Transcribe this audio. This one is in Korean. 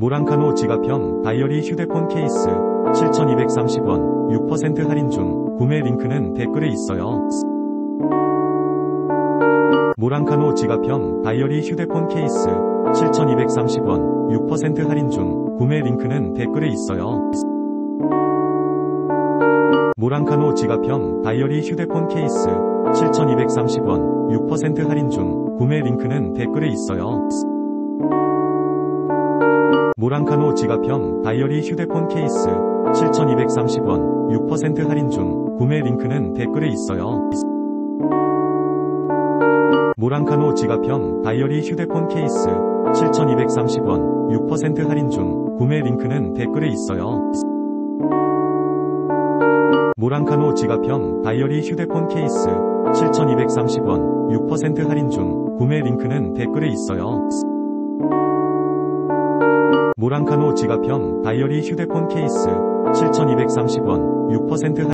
모란카노 지갑형 다이어리 휴대폰 케이스 7,230원 6% 할인 중 구매 링크는 댓글에 있어요. 모란카노 지갑형 다이어리 휴대폰 케이스 7,230원 6% 할인 중 구매 링크는 댓글에 있어요. 모란카노 지갑형 다이어리 휴대폰 케이스 7,230원 6% 할인 중 구매 링크는 댓글에 있어요. 모란카노 지갑형 다이어리 휴대폰 케이스 7,230원 6% 할인 중 구매 링크는 댓글에 있어요. 모란카노 지갑형 다이어리 휴대폰 케이스 7,230원 6% 할인 중 구매 링크는 댓글에 있어요. 모란카노 지갑형 다이어리 휴대폰 케이스 7,230원 6% 할인 중 구매 링크는 댓글에 있어요. 모랑카노 지갑형 다이어리 휴대폰 케이스 7,230원 6% 할인